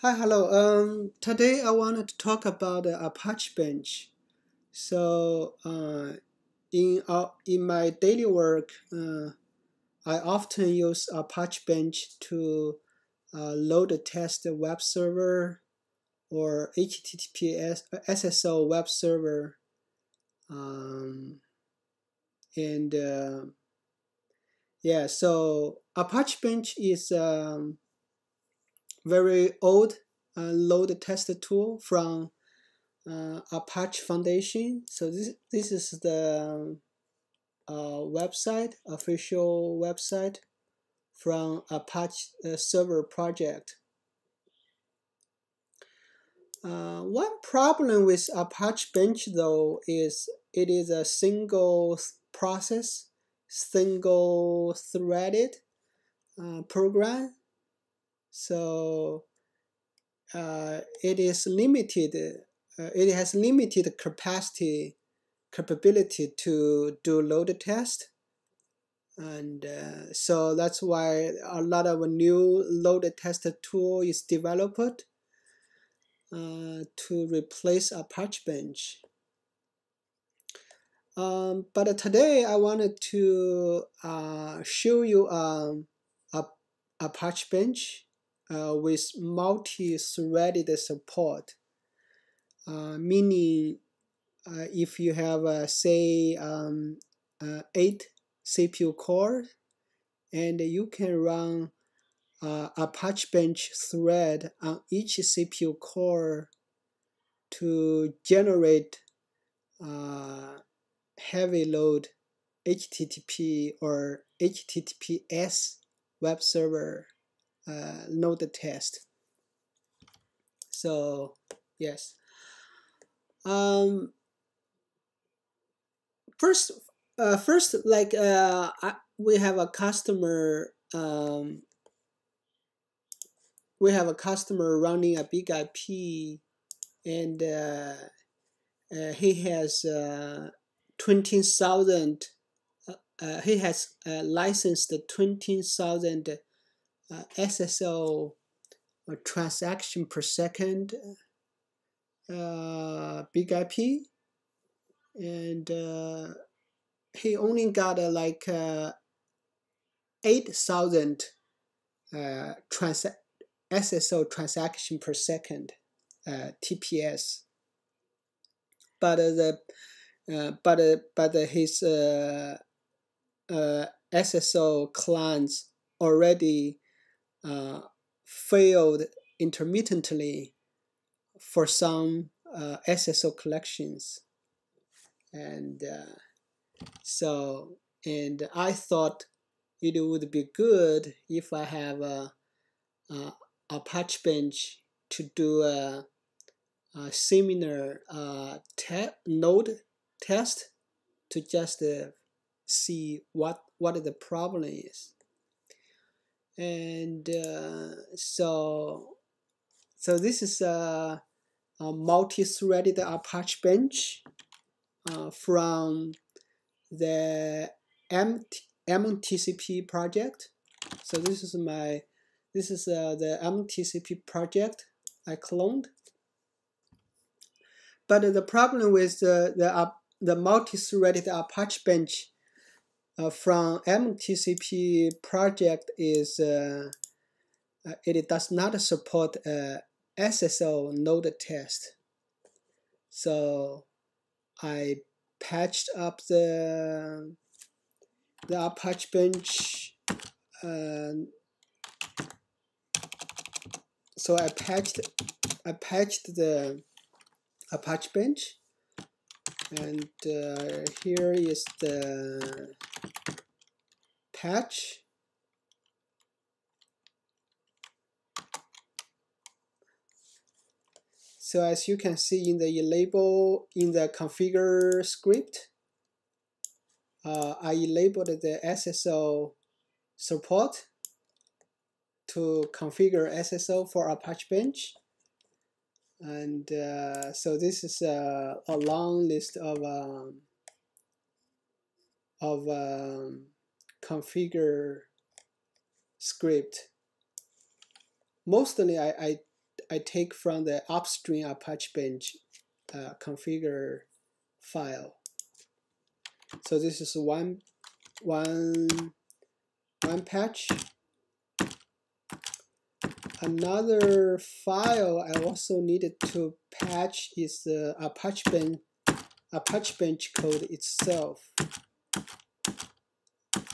Hi, hello. Um, today I wanted to talk about the Apache Bench. So, uh, in uh, in my daily work, uh, I often use Apache Bench to uh, load a test web server or HTTPS SSL web server. Um, and uh, yeah, so Apache Bench is um, very old uh, load test tool from uh, Apache Foundation. So this this is the uh, website, official website from Apache server project. Uh, one problem with Apache Bench though is it is a single process, single threaded uh, program so uh, it is limited. Uh, it has limited capacity, capability to do load test, and uh, so that's why a lot of new load test tool is developed uh, to replace Apache Bench. Um, but today I wanted to uh, show you um, a Apache Bench uh, with multi-threaded support, uh, meaning uh, if you have, uh, say, um, uh, eight CPU cores, and you can run uh, Apache Bench thread on each CPU core to generate heavy load HTTP or HTTPS web server uh, the test. So yes. Um, first, uh, first like uh, I, we have a customer. Um, we have a customer running a BIG-IP, and uh, uh, he has uh, twenty thousand. Uh, uh, he has uh, licensed twenty thousand uh, SSL transaction per second uh, BIG-IP and uh, he only got uh, like uh, 8,000 uh, trans SSL transaction per second uh, TPS but the but but his SSL clients already uh, failed intermittently for some uh, SSL collections. And uh, so, and I thought it would be good if I have a, a Apache Bench to do a, a similar uh, te node test to just uh, see what what the problem is and uh, so so this is a, a multi-threaded Apache bench uh, from the MT, MTCP project. So this is my this is uh, the MTCP project I cloned. But the problem with the the, the multi-threaded Apache bench uh, from MTCP project is uh, uh it does not support uh, SSL node test. So I patched up the the Apache bench. So I patched I patched the Apache bench and uh, here is the patch. So as you can see in the label in the configure script uh, I labeled the SSL support to configure SSL for Apache Bench. And uh, so this is a, a long list of um, of um, configure script mostly I, I I take from the upstream Apache Bench uh, configure file. So this is one one one patch. Another file I also needed to patch is the Apache Bench Apache Bench code itself,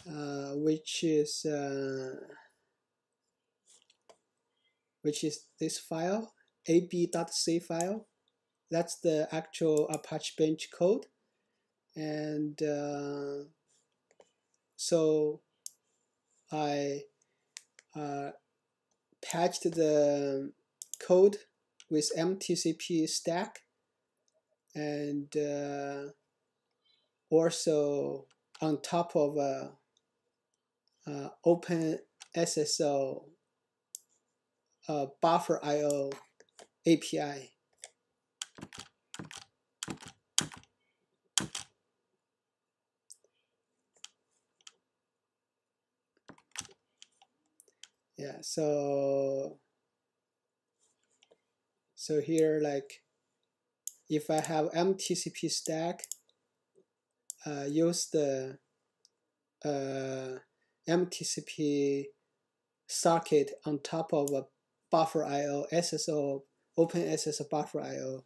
which is uh, which is this file ab.c file. That's the actual Apache Bench code, and uh, so I uh, patched the code with mtcp stack and uh, also on top of a, a open SSO uh, buffer IO API. Yeah, so so here like if I have mtcp stack, uh, use the uh, mtcp socket on top of a buffer IO SSL open SSO buffer IO.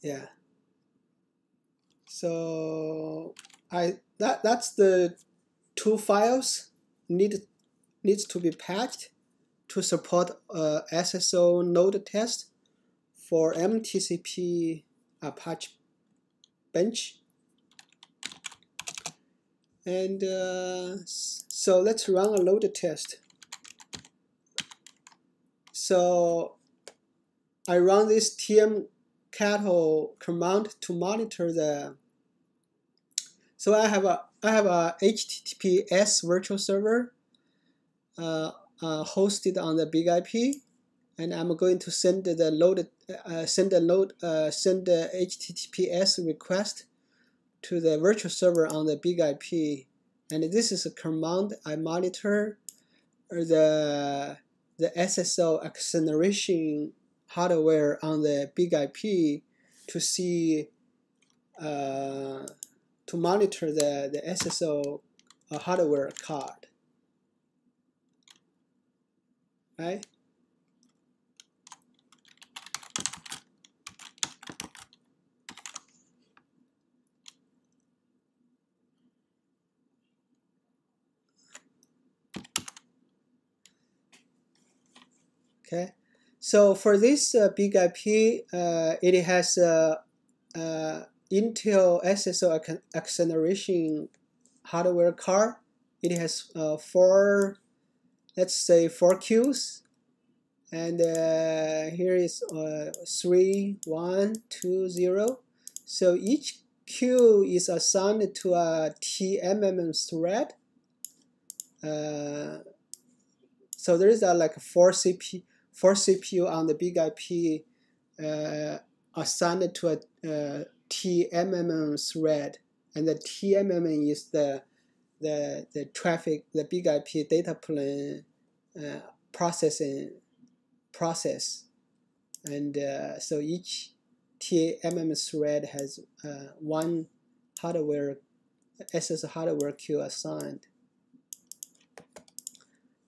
Yeah. So I that that's the two files need needs to be patched to support uh, a SSL node test for MTCP Apache bench. And uh, so let's run a load test. So I run this tm cattle command to monitor the so I have a I have a HTTPS virtual server uh, uh, hosted on the BIG-IP and I'm going to send the load uh, send a load uh, send the HTTPS request to the virtual server on the BIG-IP and this is a command I monitor the the SSL acceleration hardware on the BIG-IP to see uh, to monitor the, the SSL uh, hardware card right? Okay, so for this uh, BIG-IP, uh, it has a uh, uh, Intel SSL acceleration hardware card. It has uh, four let's say four queues and uh, here is three one two zero. So each queue is assigned to a TMM thread. Uh, so there is a like four CPU four CPU on the BIG-IP uh, assigned to a uh, TMM thread. And the TMM is the the the traffic the BIG-IP data plane uh, processing process, and uh, so each TMM thread has uh, one hardware SS hardware queue assigned.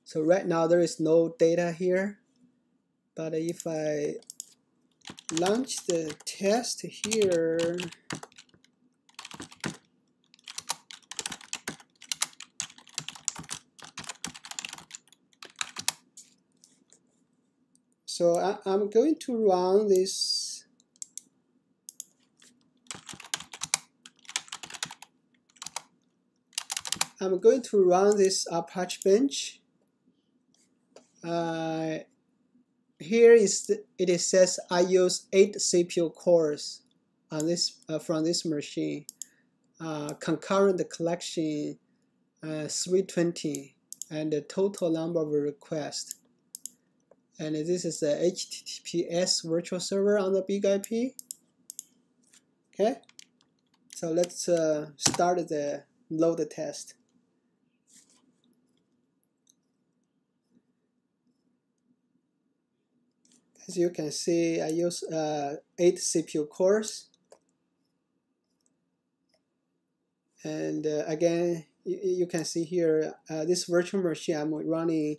So right now there is no data here, but if I launch the test here, So I, I'm going to run this I'm going to run this Apache bench. Uh, here is the, it says I use eight CPU cores on this uh, from this machine. Uh, concurrent collection uh, 320 and the total number of requests and this is the HTTPS virtual server on the BIG-IP. Okay, so let's uh, start the load test. As you can see, I use uh, 8 CPU cores. And uh, again, you, you, can see here, uh, this virtual machine, I'm running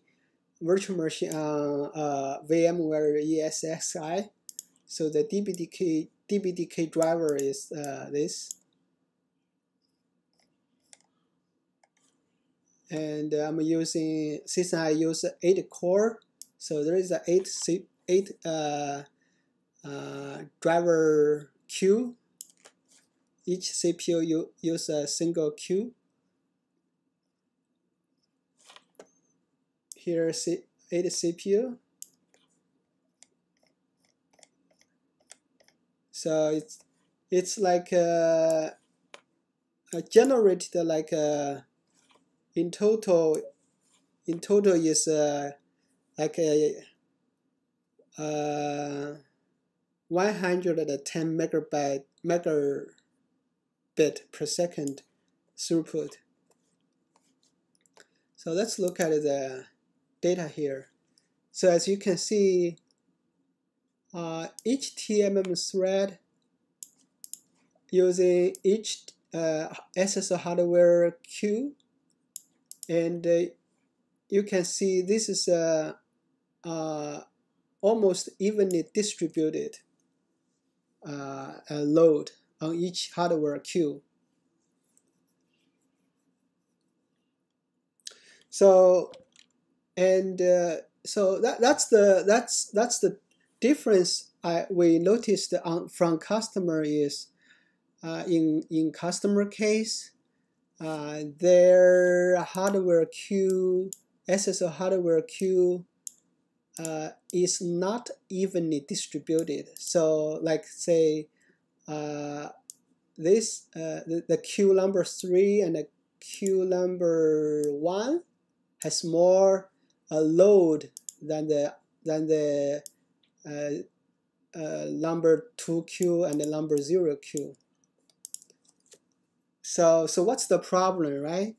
virtual machine on uh, VMware ESXi. So the DPDK, DPDK driver is uh, this. And I'm using, since I use 8 core, so there is a 8 C eight uh, uh, driver queue. Each CPU you use a single queue. Here C eight CPU. So it's it's like a, a generated like a, in total in total is a, like a uh, 110 megabyte megabit per second throughput. So let's look at the data here. So as you can see, uh, each TMM thread using each uh, SSL hardware queue, and uh, you can see this is a, a almost evenly distributed uh, load on each hardware queue. So, and uh, so that that's the that's that's the difference I we noticed on from customer is uh, in in customer case uh, their hardware queue SSL hardware queue uh, is not evenly distributed. So like say uh, this uh, the, the queue number 3 and the queue number 1 has more uh, load than the than the uh, uh, number 2 queue and the number 0 queue. So so what's the problem, right?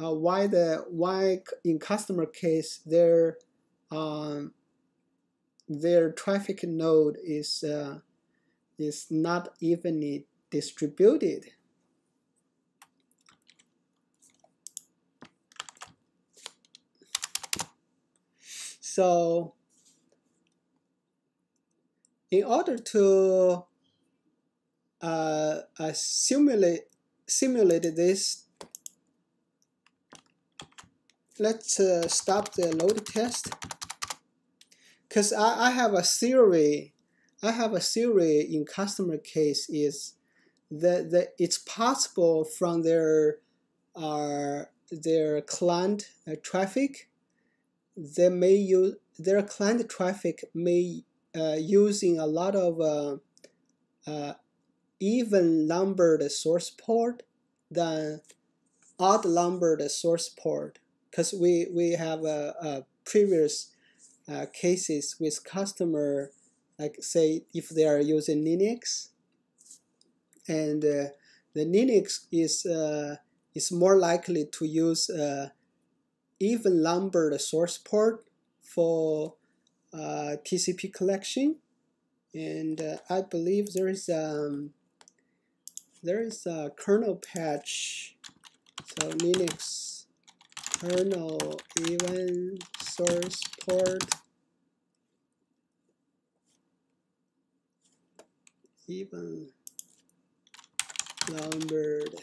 why the why in customer case there um, their traffic node is uh, is not evenly distributed. So in order to uh, uh, simulate simulate this, let's uh, stop the load test because I, I have a theory I have a theory in customer case is that, that it's possible from their uh, their client uh, traffic they may use their client traffic may uh, using a lot of uh, uh, even numbered source port than odd numbered source port. Because we we have a, a previous uh, cases with customer, like say if they are using Linux, and uh, the Linux is uh, is more likely to use uh, even numbered source port for uh, TCP collection, and I believe there is um, there is a kernel patch, so Linux kernel even source port even numbered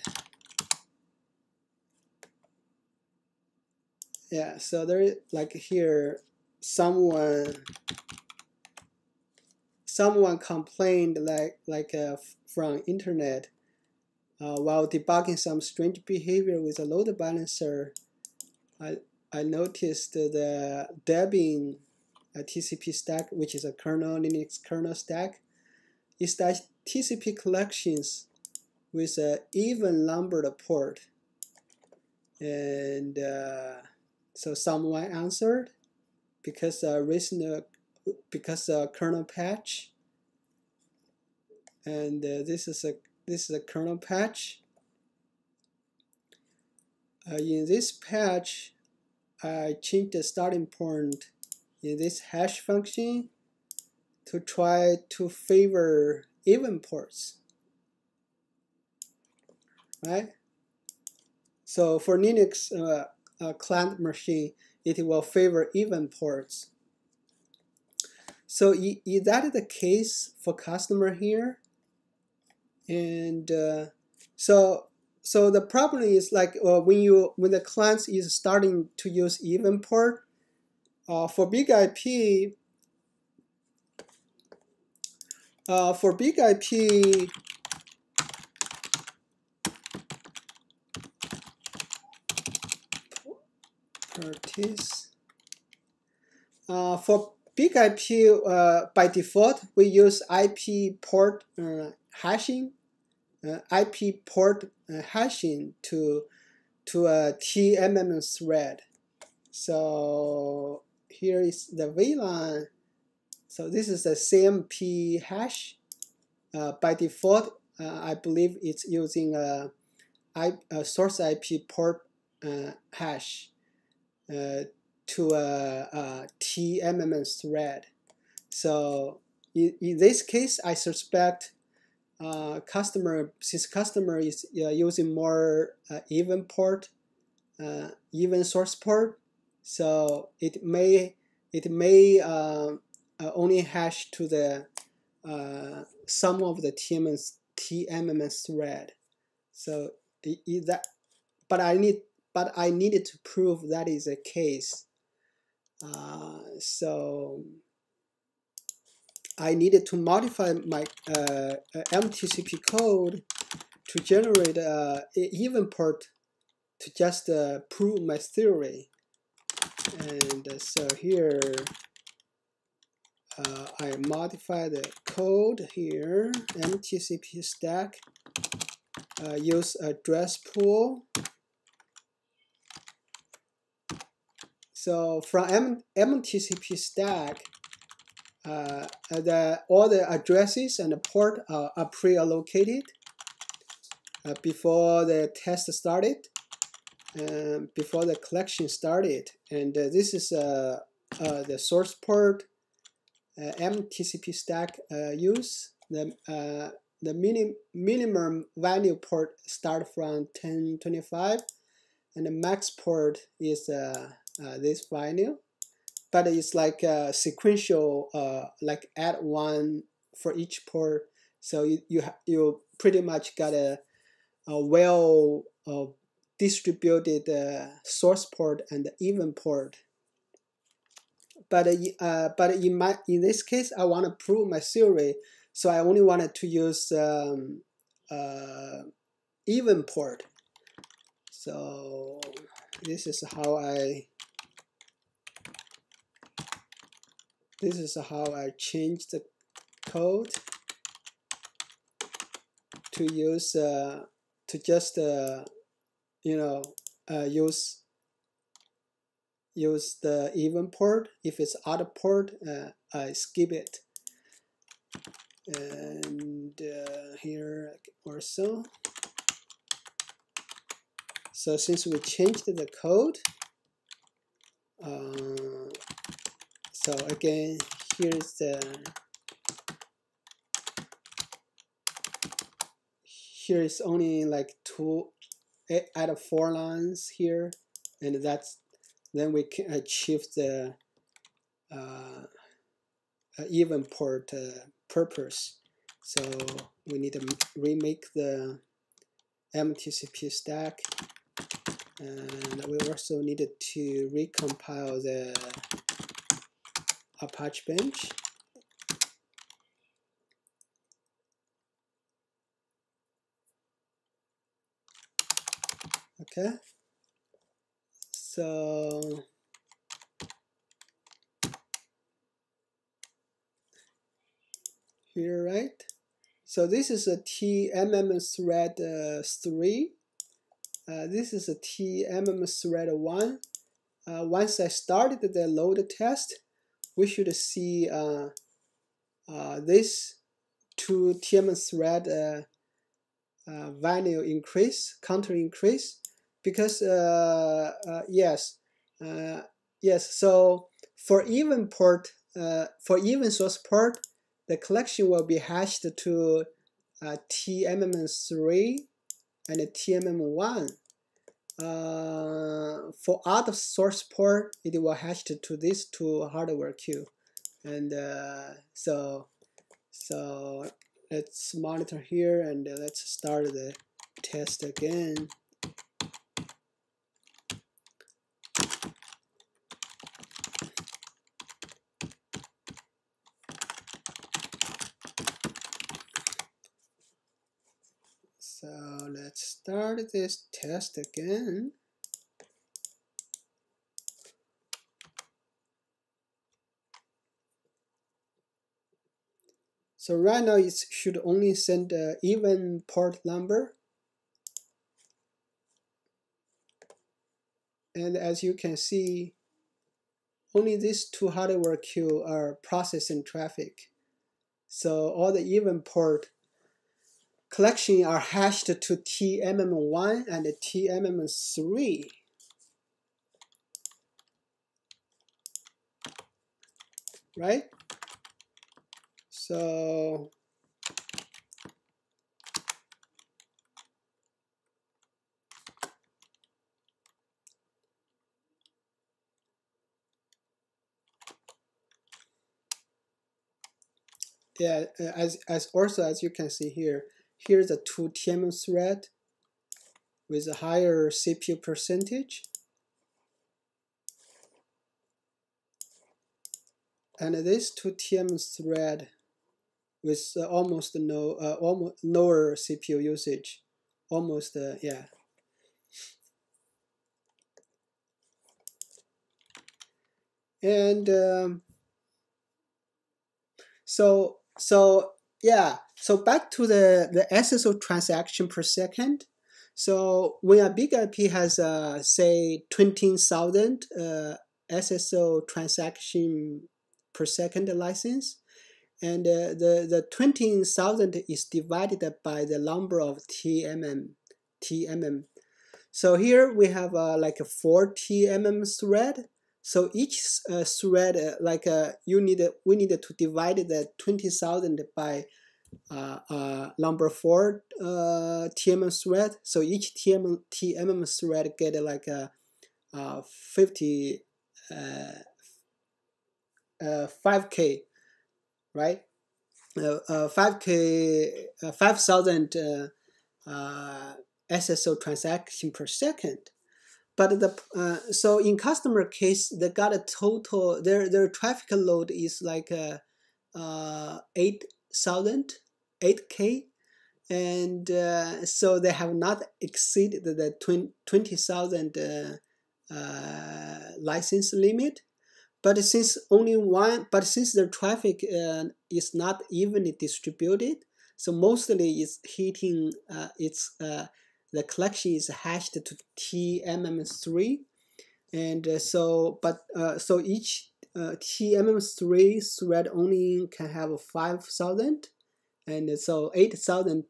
yeah so there like here someone someone complained like like uh, from internet uh, while debugging some strange behavior with a load balancer I, I noticed the Debian TCP stack, which is a kernel Linux kernel stack, is that TCP collections with an even numbered port. And uh, so someone answered because uh, recent because a kernel patch, and uh, this is a this is a kernel patch. Uh, in this patch, I change the starting point in this hash function to try to favor even ports, right? So for Linux uh, uh, client machine, it will favor even ports. So is that the case for customer here? And uh, so so the problem is like uh, when you when the client is starting to use even port uh, for BIG-IP uh, for BIG-IP. Uh, for BIG-IP, uh, by default, we use IP port uh, hashing, IP port hashing to to a TMM thread. So here is the VLAN. So this is the CMP hash. Uh, by default, I believe it's using a, a source IP port hash. Uh, to a, a thread. So in, in, this case, I suspect uh, customer since customer is uh, using more uh, even port, uh, even source port, so it may it may uh, only hash to the some of the TMM TMM thread. So that, but I need but I needed to prove that is a case. Uh, so I needed to modify my uh, MTCP code to generate an even port to just uh, prove my theory. And uh, so here uh, I modify the code here, MTCP stack, uh, use address pool So from M MTCP stack, uh, the, all the addresses and the port are, are pre-allocated uh, before the test started, before the collection started. And uh, this is uh, uh, the source port uh, MTCP stack use. The, the minim minimum value port start from 1025 and the max port is this value, but it's like a sequential, uh, like add one for each port. So you you, you pretty much got a, a well uh, distributed uh, source port and even port. But uh, but in my in this case, I want to prove my theory, so I only wanted to use um, uh, even port. So this is how I this is how I change the code to use uh, to just uh, you know uh, use use the even port. If it's other port uh, I skip it. And uh, here also. So since we changed the code uh, so again here's the here is only like two out of four lines here and that's then we can achieve the uh, even port uh, purpose. So we need to remake the MTCP stack and we also needed to recompile the Apache Bench. Okay, so here, right? So this is a TMM thread uh, 3. Uh, this is a TMM thread 1. Uh, once I started the load test, we should see uh, uh, this two TM thread uh, uh, value increase, counter increase, because uh, yes, yes. So for even port, for even source port, the collection will be hashed to uh, TMM3 and TMM1. Uh, for other source port, it will hash to these two hardware queue. And uh, so, so let's monitor here and let's start the test again. So let's start this test again. So right now it should only send an even port number. And as you can see, only these two hardware queue are processing traffic. So all the even port collection are hashed to TMM1 and TMM3. Right? So yeah, as, as also as you can see here, Here's a 2 TM thread with a higher CPU percentage. And this 2 TM thread with uh, almost no uh, almost lower CPU usage, almost uh, yeah. And um, so so yeah, so back to the, the SSL transaction per second. So when a BIG-IP has, uh, say, 20,000 uh, SSL transaction per second license, and uh, the, the 20,000 is divided by the number of TMM. TMM. So here we have uh, like a 4 TMM thread. So each uh, thread, uh, like uh, you need, we need to divide the 20,000 by uh, uh, number four uh, TMM thread. So each TMM, TMM thread get like 50 5k, right? 5k, 5,000 SSL transaction per second. But the uh, so in customer case, they got a total their their traffic load is like uh, uh, eight thousand 8K. And uh, so they have not exceeded the 20,000 uh, uh, license limit. But since only one, but since the traffic uh, is not evenly distributed, so mostly it's hitting, uh, it's uh, the collection is hashed to TMM3, and uh, so but uh, so each uh, TMM3 thread only can have five thousand. And so 8,000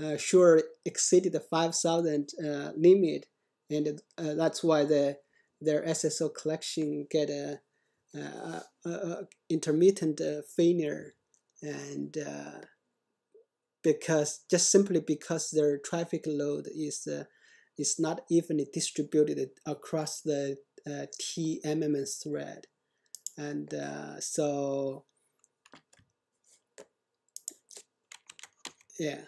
uh, sure exceeded the 5,000 uh, limit, and uh, that's why the their SSL collection get a, a, a intermittent uh, failure, and uh, because just simply because their traffic load is uh, is not evenly distributed across the TMM thread, and so Yeah.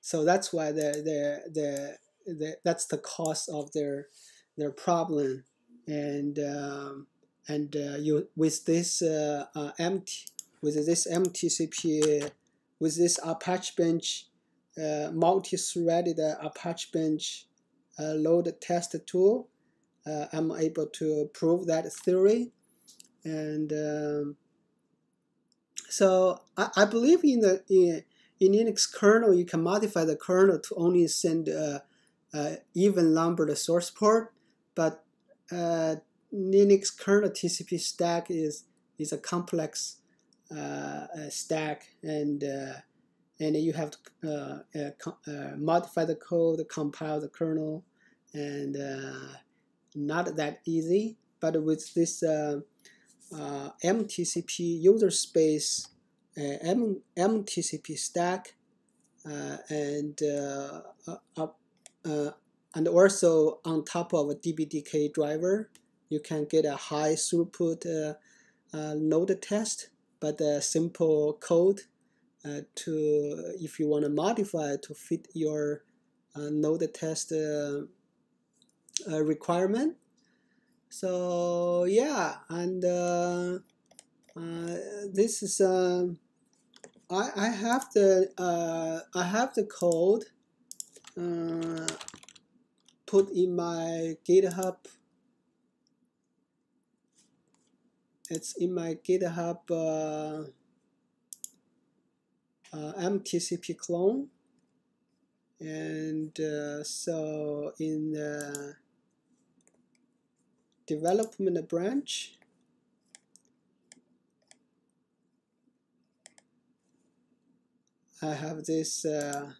So that's why the the the, the that's the cause of their their problem, and um, and uh, you with this uh, uh, empty with this MTCP with this Apache Bench multi-threaded Apache Bench load test tool, I'm able to prove that theory. And um, so I, I believe in the in, in Linux kernel you can modify the kernel to only send uh, uh, even numbered source port, but uh, Linux kernel TCP stack is is a complex uh, stack and uh, and you have to uh, modify the code, compile the kernel, and not that easy. But with this uh, uh, MTCP user space uh, M MTCP stack uh, and uh, uh, and also on top of a DPDK driver you can get a high throughput node test but a simple code to if you want to modify to fit your node test requirement. So yeah and uh, uh, this is uh, I, I have the uh, I have the code uh, put in my github it's in my github uh, MTCP clone. And so in the development branch I have this uh,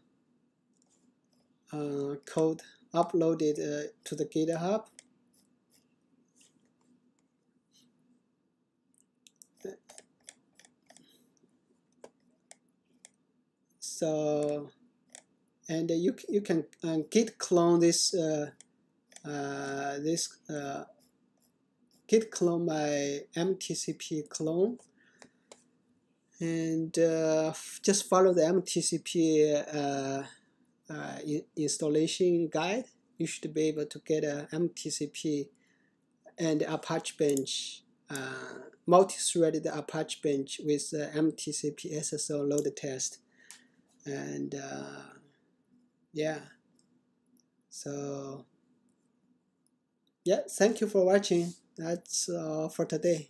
uh, code uploaded uh, to the GitHub so and you you can uh, git clone this uh, uh, this uh, git clone my MTCP clone. And uh, just follow the MTCP uh, uh, installation guide. You should be able to get a MTCP and Apache Bench uh, multi-threaded Apache Bench with MTCP SSL load test and uh, yeah. So yeah thank you for watching. That's uh, for today